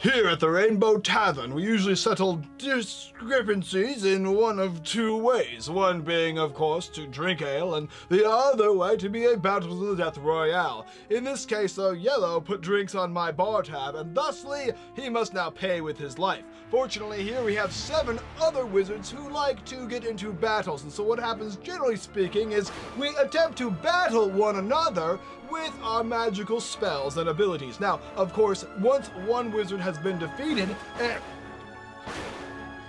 Here at the Rainbow Tavern, we usually settle discrepancies in one of two ways. One being, of course, to drink ale, and the other way to be a battle to the death royale. In this case, though, Yellow put drinks on my bar tab, and thusly, he must now pay with his life. Fortunately, here we have seven other wizards who like to get into battles, and so what happens, generally speaking, is we attempt to battle one another with our magical spells and abilities. Now, of course, once one wizard has been defeated, and,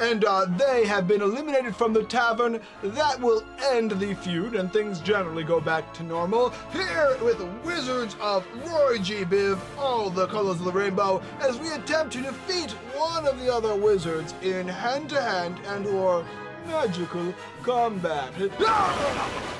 and uh, they have been eliminated from the tavern, that will end the feud and things generally go back to normal. Here with Wizards of Roy G. Biv, all the colors of the rainbow, as we attempt to defeat one of the other wizards in hand-to-hand -hand and or magical combat.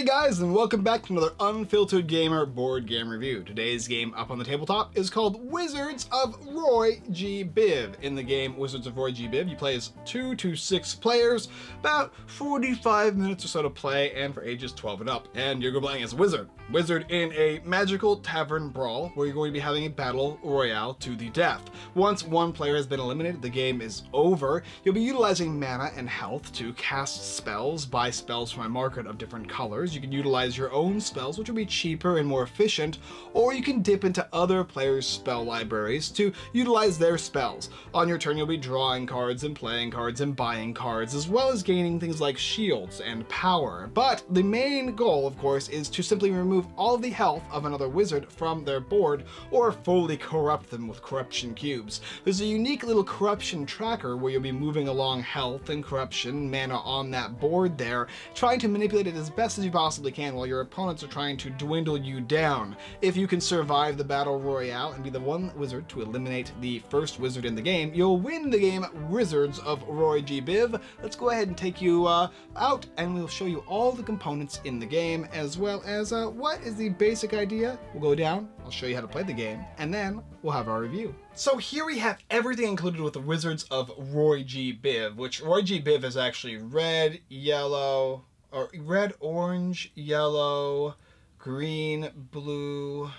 Hey guys, and welcome back to another Unfiltered Gamer board game review. Today's game up on the tabletop is called Wizards of Roy G. Biv. In the game Wizards of Roy G. Biv, you play as two to six players, about 45 minutes or so to play, and for ages 12 and up. And you're playing as a wizard. Wizard in a magical tavern brawl where you're going to be having a battle royale to the death. Once one player has been eliminated, the game is over. You'll be utilizing mana and health to cast spells, buy spells from a market of different colors. You can utilize your own spells, which will be cheaper and more efficient, or you can dip into other players' spell libraries to utilize their spells. On your turn, you'll be drawing cards and playing cards and buying cards, as well as gaining things like shields and power. But the main goal, of course, is to simply remove remove all the health of another wizard from their board or fully corrupt them with corruption cubes. There's a unique little corruption tracker where you'll be moving along health and corruption mana on that board there, trying to manipulate it as best as you possibly can while your opponents are trying to dwindle you down. If you can survive the battle royale and be the one wizard to eliminate the first wizard in the game, you'll win the game Wizards of Roy G. Biv. Let's go ahead and take you uh, out and we'll show you all the components in the game as well as uh, what what is the basic idea? We'll go down, I'll show you how to play the game, and then we'll have our review. So here we have everything included with the Wizards of Roy G. Biv, which Roy G. Biv is actually red, yellow, or red, orange, yellow, green, blue,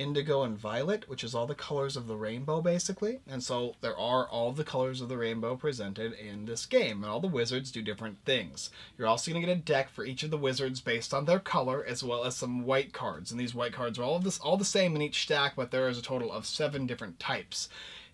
indigo and violet, which is all the colors of the rainbow basically. And so there are all the colors of the rainbow presented in this game, and all the wizards do different things. You're also going to get a deck for each of the wizards based on their color, as well as some white cards. And these white cards are all this all the same in each stack, but there is a total of seven different types.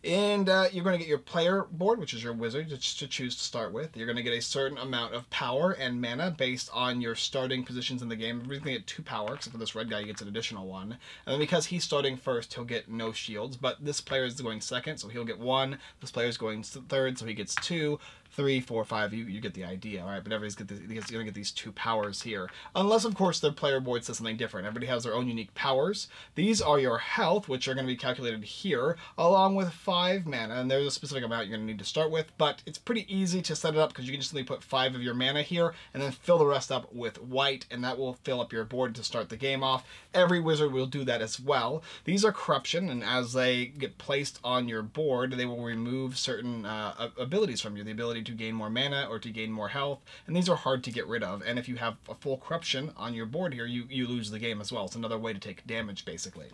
And uh, you're going to get your player board, which is your wizard to, to choose to start with. You're going to get a certain amount of power and mana based on your starting positions in the game. Everybody's going to get two power, except for this red guy, he gets an additional one. And then because he's starting first, he'll get no shields. But this player is going second, so he'll get one. This player is going third, so he gets two three, four, five, you, you get the idea, all right? But everybody's get gonna get these two powers here. Unless, of course, their player board says something different. Everybody has their own unique powers. These are your health, which are gonna be calculated here, along with five mana, and there's a specific amount you're gonna need to start with, but it's pretty easy to set it up because you can just simply put five of your mana here, and then fill the rest up with white, and that will fill up your board to start the game off. Every wizard will do that as well. These are corruption, and as they get placed on your board, they will remove certain uh, abilities from you. The ability to gain more mana or to gain more health, and these are hard to get rid of. And if you have a full corruption on your board here, you, you lose the game as well. It's another way to take damage, basically.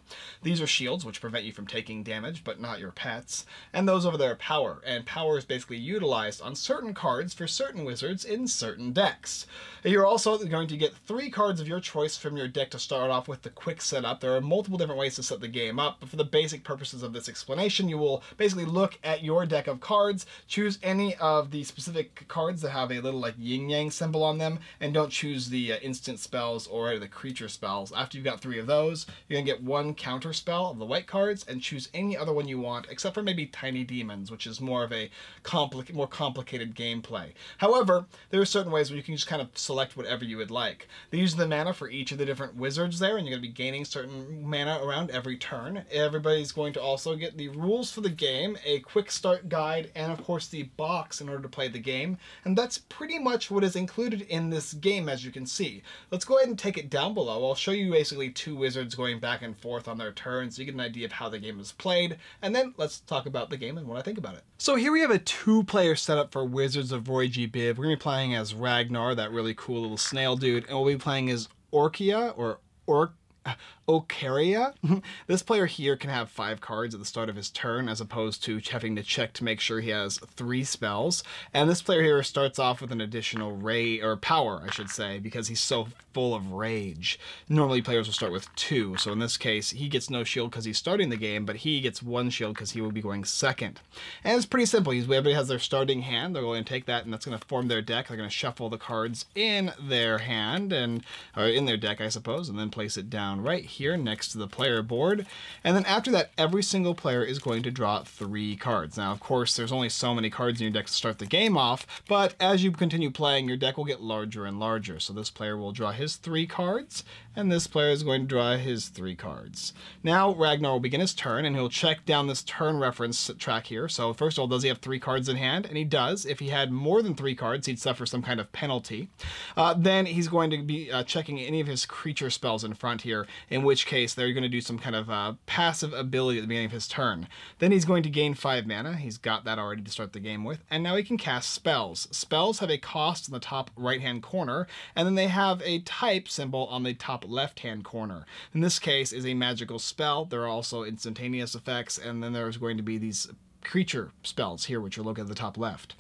These are shields, which prevent you from taking damage, but not your pets. And those over there are power, and power is basically utilized on certain cards for certain wizards in certain decks. You're also going to get three cards of your choice from your deck to start off with the quick setup. There are multiple different ways to set the game up, but for the basic purposes of this explanation, you will basically look at your deck of cards, choose any of the specific cards that have a little like yin yang symbol on them, and don't choose the uh, instant spells or the creature spells. After you've got three of those, you're gonna get one counter spell of the white cards and choose any other one you want, except for maybe Tiny Demons, which is more of a compli more complicated gameplay. However, there are certain ways where you can just kind of select whatever you would like. They use the mana for each of the different wizards there, and you're gonna be gaining certain mana around every turn. Everybody's going to also get the rules for the game, a quick start guide, and of course the box in order to play the game, and that's pretty much what is included in this game as you can see. Let's go ahead and take it down below. I'll show you basically two wizards going back and forth on their turns so you get an idea of how the game is played, and then let's talk about the game and what I think about it. So here we have a two-player setup for Wizards of Roy G. Biv. We're going to be playing as Ragnar, that really cool little snail dude, and we'll be playing as Orkia, or Orc Okaria. this player here can have five cards at the start of his turn as opposed to having to check to make sure he has three spells. And this player here starts off with an additional ray or power, I should say, because he's so full of rage. Normally players will start with two, so in this case he gets no shield because he's starting the game, but he gets one shield because he will be going second. And it's pretty simple. Everybody has their starting hand. They're going to take that and that's going to form their deck. They're going to shuffle the cards in their hand and or in their deck, I suppose, and then place it down right here next to the player board. And then after that, every single player is going to draw three cards. Now, of course, there's only so many cards in your deck to start the game off, but as you continue playing, your deck will get larger and larger. So this player will draw his three cards, and this player is going to draw his three cards. Now, Ragnar will begin his turn, and he'll check down this turn reference track here. So first of all, does he have three cards in hand? And he does. If he had more than three cards, he'd suffer some kind of penalty. Uh, then he's going to be uh, checking any of his creature spells in front here, in in which case they're going to do some kind of uh, passive ability at the beginning of his turn. Then he's going to gain 5 mana, he's got that already to start the game with, and now he can cast spells. Spells have a cost in the top right hand corner, and then they have a type symbol on the top left hand corner. In this case is a magical spell, there are also instantaneous effects, and then there's going to be these creature spells here, which are located at the top left.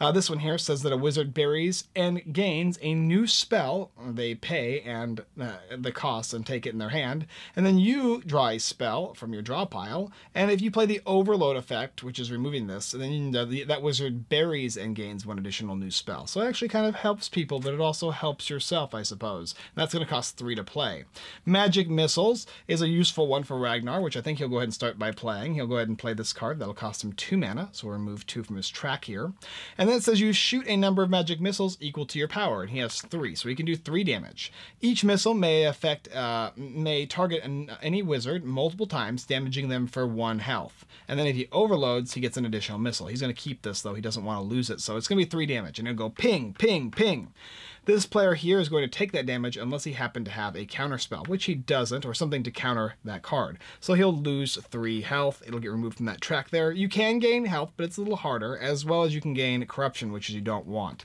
Uh, this one here says that a wizard buries and gains a new spell. They pay and uh, the cost and take it in their hand. And then you draw a spell from your draw pile. And if you play the overload effect, which is removing this, then the, that wizard buries and gains one additional new spell. So it actually kind of helps people, but it also helps yourself, I suppose. And that's going to cost three to play. Magic Missiles is a useful one for Ragnar, which I think he'll go ahead and start by playing. He'll go ahead and play this card. That'll cost him two mana, so we'll remove two from his track here. And then it says you shoot a number of magic missiles equal to your power, and he has three, so he can do three damage. Each missile may affect, uh, may target an, any wizard multiple times, damaging them for one health. And then if he overloads, he gets an additional missile. He's going to keep this, though. He doesn't want to lose it, so it's going to be three damage, and it'll go ping, ping, ping. This player here is going to take that damage unless he happened to have a counter spell, which he doesn't, or something to counter that card. So he'll lose 3 health. It'll get removed from that track there. You can gain health, but it's a little harder, as well as you can gain corruption, which you don't want.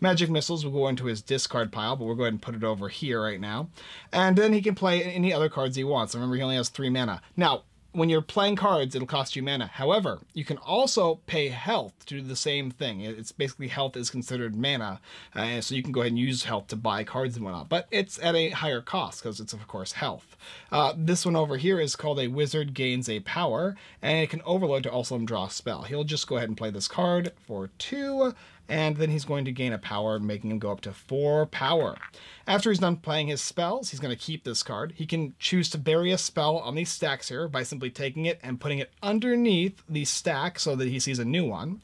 Magic Missiles will go into his discard pile, but we'll go ahead and put it over here right now. And then he can play any other cards he wants. Remember, he only has 3 mana. Now, when you're playing cards, it'll cost you mana. However, you can also pay health to do the same thing. It's basically health is considered mana, uh, so you can go ahead and use health to buy cards and whatnot. But it's at a higher cost because it's of course health. Uh, this one over here is called a wizard gains a power, and it can overload to also draw a spell. He'll just go ahead and play this card for two, and then he's going to gain a power, making him go up to four power. After he's done playing his spells, he's going to keep this card. He can choose to bury a spell on these stacks here by simply taking it and putting it underneath the stack so that he sees a new one.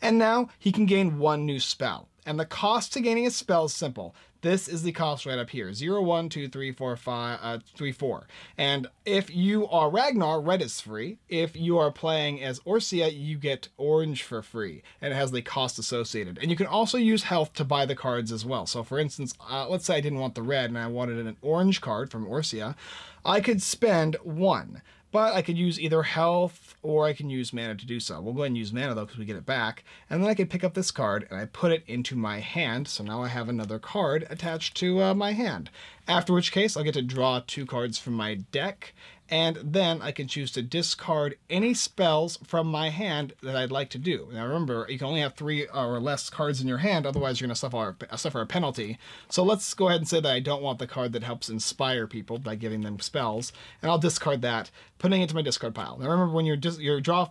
And now he can gain one new spell. And the cost to gaining a spell is simple. This is the cost right up here. 0, 1, 2, 3, 4, 5, uh, 3, 4. And if you are Ragnar, red is free. If you are playing as Orcia, you get orange for free. And it has the cost associated. And you can also use health to buy the cards as well. So for instance, uh, let's say I didn't want the red and I wanted an orange card from Orcia. I could spend one. But I could use either health or I can use mana to do so. We'll go ahead and use mana though because we get it back. And then I can pick up this card and I put it into my hand. So now I have another card attached to uh, my hand. After which case I'll get to draw two cards from my deck and then I can choose to discard any spells from my hand that I'd like to do. Now remember, you can only have three or less cards in your hand, otherwise you're going to suffer, suffer a penalty. So let's go ahead and say that I don't want the card that helps inspire people by giving them spells, and I'll discard that, putting it into my discard pile. Now remember, when your, your draw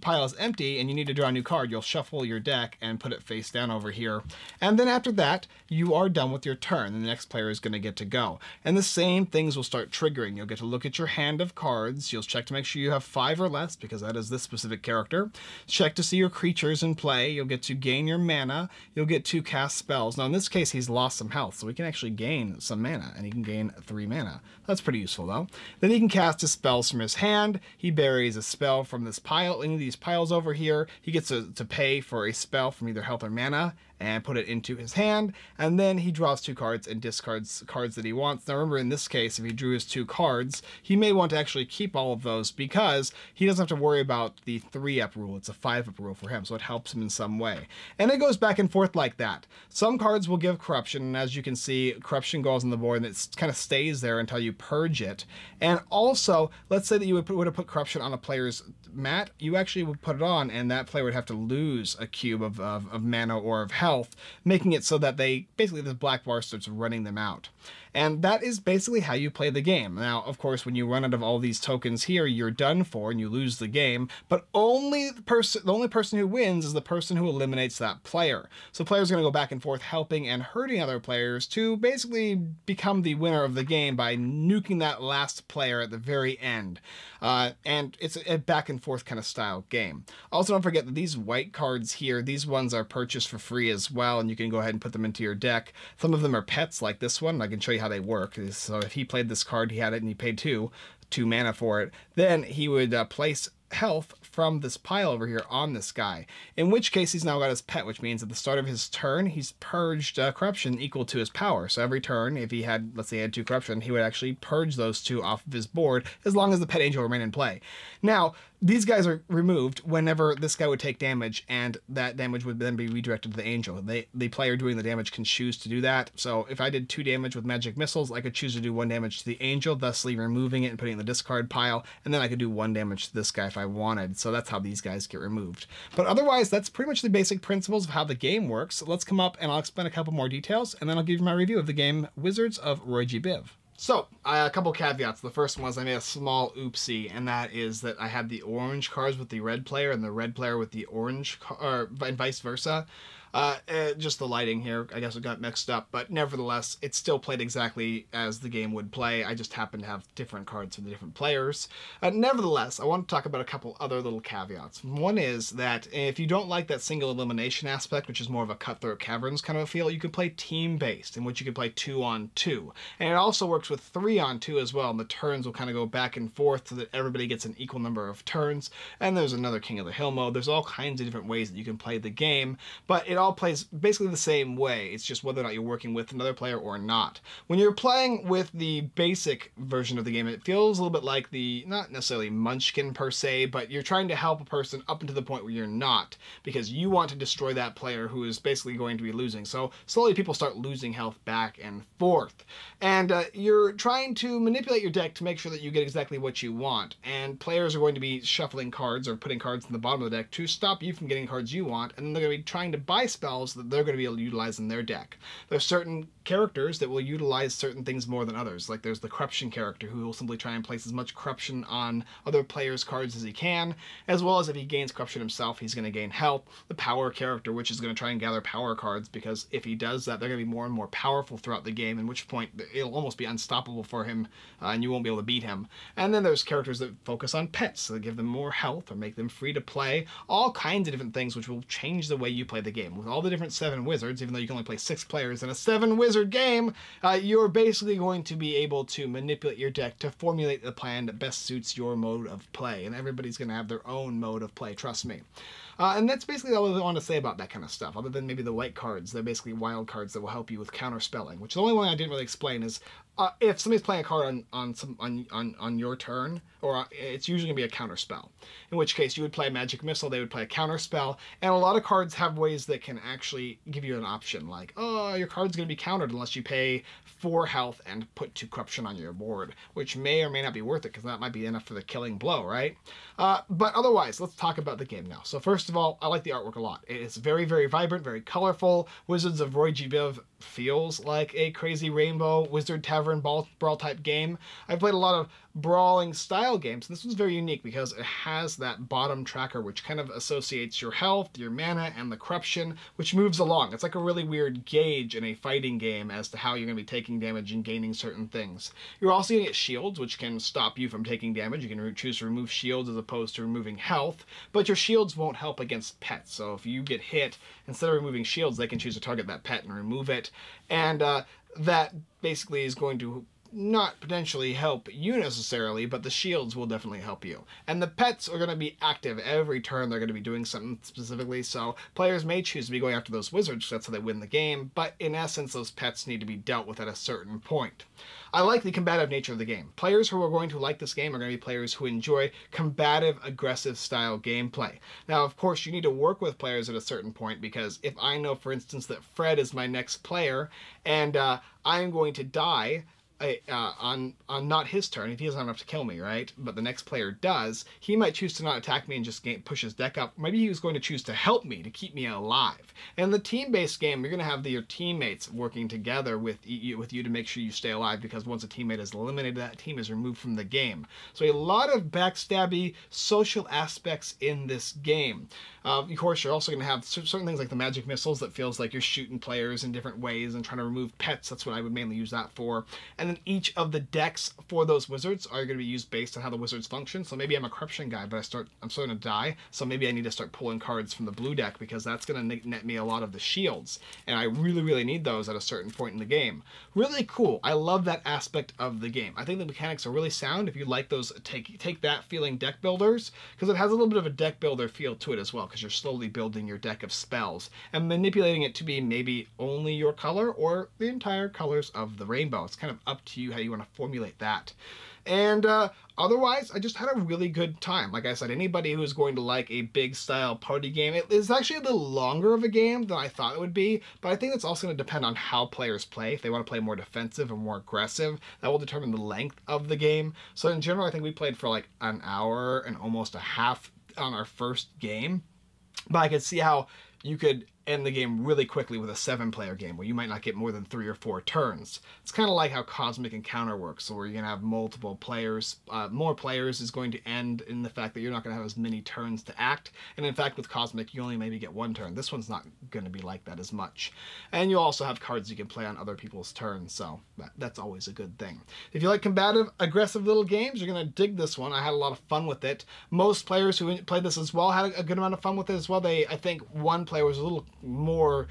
pile is empty and you need to draw a new card, you'll shuffle your deck and put it face down over here. And then after that, you are done with your turn, and the next player is going to get to go. And the same things will start triggering. You'll get to look at your hand hand of cards. You'll check to make sure you have five or less, because that is this specific character. Check to see your creatures in play. You'll get to gain your mana. You'll get to cast spells. Now, in this case, he's lost some health, so he can actually gain some mana, and he can gain three mana. That's pretty useful, though. Then he can cast his spells from his his hand. He buries a spell from this pile, any of these piles over here. He gets to, to pay for a spell from either health or mana and put it into his hand. And then he draws two cards and discards cards that he wants. Now remember, in this case, if he drew his two cards, he may want to actually keep all of those because he doesn't have to worry about the three up rule. It's a five up rule for him, so it helps him in some way. And it goes back and forth like that. Some cards will give corruption, and as you can see, corruption goes on the board and it kind of stays there until you purge it. And also, let's say that you would, put, would have put corruption on a player's mat, you actually would put it on, and that player would have to lose a cube of, of, of mana or of health, making it so that they basically the black bar starts running them out. And that is basically how you play the game. Now, of course, when you run out of all these tokens here, you're done for and you lose the game, but only the person the only person who wins is the person who eliminates that player. So players are going to go back and forth helping and hurting other players to basically become the winner of the game by nuking that last player at the very end. Uh, and it's a back and forth kind of style game. Also, don't forget that these white cards here, these ones are purchased for free as well, and you can go ahead and put them into your deck. Some of them are pets like this one. I can show you how how they work. So if he played this card, he had it and he paid two, two mana for it, then he would uh, place health from this pile over here on this guy. In which case he's now got his pet, which means at the start of his turn, he's purged uh, corruption equal to his power. So every turn, if he had, let's say he had two corruption, he would actually purge those two off of his board as long as the pet angel remained in play. Now, these guys are removed whenever this guy would take damage, and that damage would then be redirected to the angel. They, the player doing the damage can choose to do that. So if I did two damage with magic missiles, I could choose to do one damage to the angel, thusly removing it and putting it in the discard pile, and then I could do one damage to this guy if I wanted. So that's how these guys get removed. But otherwise, that's pretty much the basic principles of how the game works. Let's come up and I'll explain a couple more details, and then I'll give you my review of the game Wizards of Roy G. Biv. So, uh, a couple caveats. The first one was I made a small oopsie, and that is that I had the orange cards with the red player and the red player with the orange, or and vice versa. Uh, uh, just the lighting here, I guess it got mixed up, but nevertheless, it still played exactly as the game would play. I just happened to have different cards for the different players. Uh, nevertheless, I want to talk about a couple other little caveats. One is that if you don't like that single elimination aspect, which is more of a cutthroat caverns kind of a feel, you can play team-based, in which you can play two on two. And it also works with three on two as well, and the turns will kind of go back and forth so that everybody gets an equal number of turns. And there's another King of the Hill mode. There's all kinds of different ways that you can play the game, but it all plays basically the same way. It's just whether or not you're working with another player or not. When you're playing with the basic version of the game, it feels a little bit like the, not necessarily munchkin per se, but you're trying to help a person up until the point where you're not, because you want to destroy that player who is basically going to be losing. So slowly people start losing health back and forth. And uh, you're trying to manipulate your deck to make sure that you get exactly what you want. And players are going to be shuffling cards or putting cards in the bottom of the deck to stop you from getting cards you want, and then they're going to be trying to buy spells that they're going to be able to utilize in their deck. There's certain characters that will utilize certain things more than others. Like there's the corruption character who will simply try and place as much corruption on other players' cards as he can, as well as if he gains corruption himself, he's going to gain health. The power character, which is going to try and gather power cards, because if he does that, they're going to be more and more powerful throughout the game, in which point it'll almost be unstoppable for him, uh, and you won't be able to beat him. And then there's characters that focus on pets, so they give them more health or make them free to play. All kinds of different things which will change the way you play the game. With all the different seven wizards, even though you can only play six players in a seven wizard game, uh, you're basically going to be able to manipulate your deck to formulate the plan that best suits your mode of play. And everybody's going to have their own mode of play, trust me. Uh, and that's basically all I want to say about that kind of stuff, other than maybe the white cards. They're basically wild cards that will help you with counterspelling, which the only one I didn't really explain is uh, if somebody's playing a card on on some on on, on your turn, or uh, it's usually gonna be a counterspell. In which case, you would play a Magic Missile, they would play a counterspell, and a lot of cards have ways that can actually give you an option, like, oh, your card's gonna be countered unless you pay four health and put two corruption on your board, which may or may not be worth it because that might be enough for the killing blow, right? Uh, but otherwise, let's talk about the game now. So first of all, I like the artwork a lot. It's very, very vibrant, very colorful. Wizards of Roy G. Biv feels like a crazy rainbow wizard tavern ball, brawl type game. I've played a lot of brawling style games. This one's very unique because it has that bottom tracker which kind of associates your health, your mana, and the corruption, which moves along. It's like a really weird gauge in a fighting game as to how you're going to be taking damage and gaining certain things. You're also going to get shields, which can stop you from taking damage. You can choose to remove shields as opposed to removing health, but your shields won't help against pets. So if you get hit, instead of removing shields, they can choose to target that pet and remove it. And uh, that basically is going to not potentially help you necessarily, but the shields will definitely help you. And the pets are going to be active every turn. They're going to be doing something specifically. So players may choose to be going after those wizards. That's how they win the game. But in essence, those pets need to be dealt with at a certain point. I like the combative nature of the game. Players who are going to like this game are going to be players who enjoy combative, aggressive style gameplay. Now, of course, you need to work with players at a certain point because if I know, for instance, that Fred is my next player and uh, I'm going to die, uh, on on not his turn, if he doesn't have enough to kill me, right? But the next player does, he might choose to not attack me and just push his deck up. Maybe he was going to choose to help me to keep me alive. And in the team-based game, you're going to have the, your teammates working together with you, with you to make sure you stay alive because once a teammate is eliminated, that team is removed from the game. So a lot of backstabby social aspects in this game. Uh, of course, you're also going to have certain things like the magic missiles that feels like you're shooting players in different ways and trying to remove pets. That's what I would mainly use that for. And then each of the decks for those wizards are going to be used based on how the wizards function. So maybe I'm a corruption guy, but I start I'm starting to die. So maybe I need to start pulling cards from the blue deck because that's going to net me a lot of the shields. And I really, really need those at a certain point in the game. Really cool. I love that aspect of the game. I think the mechanics are really sound if you like those take take that feeling deck builders because it has a little bit of a deck builder feel to it as well because you're slowly building your deck of spells and manipulating it to be maybe only your color or the entire colors of the rainbow. It's kind of up to you how you want to formulate that. And uh, otherwise, I just had a really good time. Like I said, anybody who's going to like a big style party game, it is actually a little longer of a game than I thought it would be, but I think it's also going to depend on how players play. If they want to play more defensive or more aggressive, that will determine the length of the game. So in general, I think we played for like an hour and almost a half on our first game. But I could see how you could end the game really quickly with a seven player game where you might not get more than three or four turns. It's kind of like how Cosmic Encounter works, where you're going to have multiple players. Uh, more players is going to end in the fact that you're not going to have as many turns to act, and in fact with Cosmic you only maybe get one turn. This one's not going to be like that as much. And you also have cards you can play on other people's turns, so that, that's always a good thing. If you like combative, aggressive little games, you're going to dig this one. I had a lot of fun with it. Most players who played this as well had a good amount of fun with it as well. They, I think one player was a little more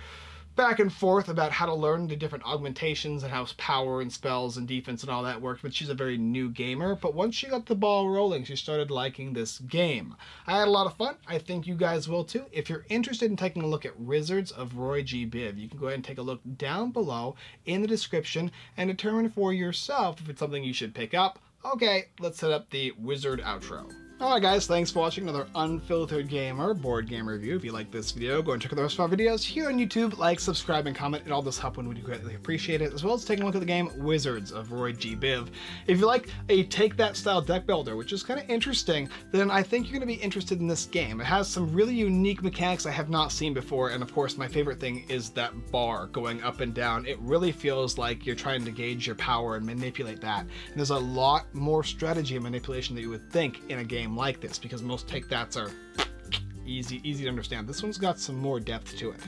back and forth about how to learn the different augmentations and how power and spells and defense and all that works, but she's a very new gamer. But once she got the ball rolling, she started liking this game. I had a lot of fun. I think you guys will too. If you're interested in taking a look at Wizards of Roy G. Biv, you can go ahead and take a look down below in the description and determine for yourself if it's something you should pick up. Okay, let's set up the wizard outro. Alright guys, thanks for watching another Unfiltered Gamer board game review. If you like this video, go and check out the rest of our videos here on YouTube. Like, subscribe, and comment. It all does help when we do greatly appreciate it, as well as taking a look at the game Wizards of Roy G. Biv. If you like a take-that style deck builder, which is kind of interesting, then I think you're going to be interested in this game. It has some really unique mechanics I have not seen before, and of course my favorite thing is that bar going up and down. It really feels like you're trying to gauge your power and manipulate that. And there's a lot more strategy and manipulation that you would think in a game game like this because most take that's are easy easy to understand. This one's got some more depth to it.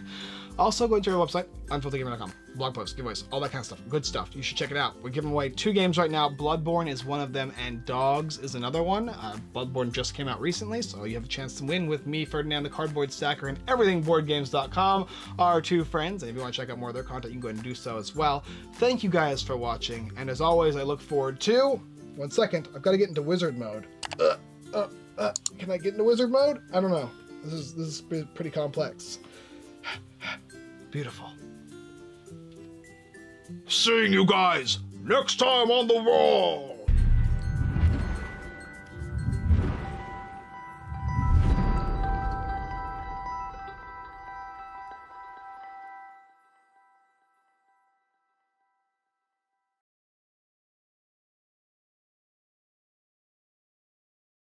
Also, go to our website, unfilteredgamer.com. Blog posts, giveaways, all that kind of stuff. Good stuff. You should check it out. We're giving away two games right now. Bloodborne is one of them, and Dogs is another one. Uh, Bloodborne just came out recently, so you have a chance to win with me, Ferdinand the Cardboard Stacker, and EverythingBoardGames.com, our two friends. And if you want to check out more of their content, you can go ahead and do so as well. Thank you guys for watching, and as always, I look forward to... One second, I've got to get into wizard mode. Uh. Uh, uh, can I get into wizard mode? I don't know. This is this is pretty complex. Beautiful. Seeing you guys next time on the Raw.